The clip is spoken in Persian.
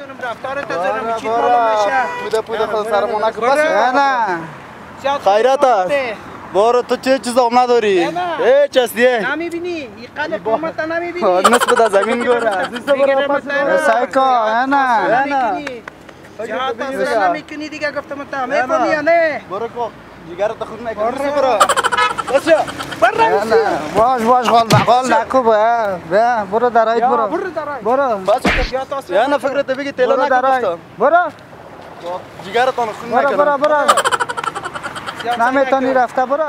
بزنم رفتارت بزنم چی معلوم نشه پوده پوده خود سرمون نکن. برو. بس. نه خیرت است. بارو تو چه چیز هم نداری؟ نه. هیچ است دیگه نمی‌بینی؟ این قامت نمی‌بینی؟ نسبت از زمین گوره دیگه رمت نه. سایکو نه اصلا نمی‌کنی؟ دیگه گفتم تا می‌کنی یا نه. برو کو جگر تو خود نکن. برو. بس نه باش باش غال غال نکو بیا بیا برو درایت برو برو درای برو بس یا تا یا نه فکرت بگی تلا برو درایت نکن برو جگر تو خود برو برو نکن برو نمی‌تونی رفته برو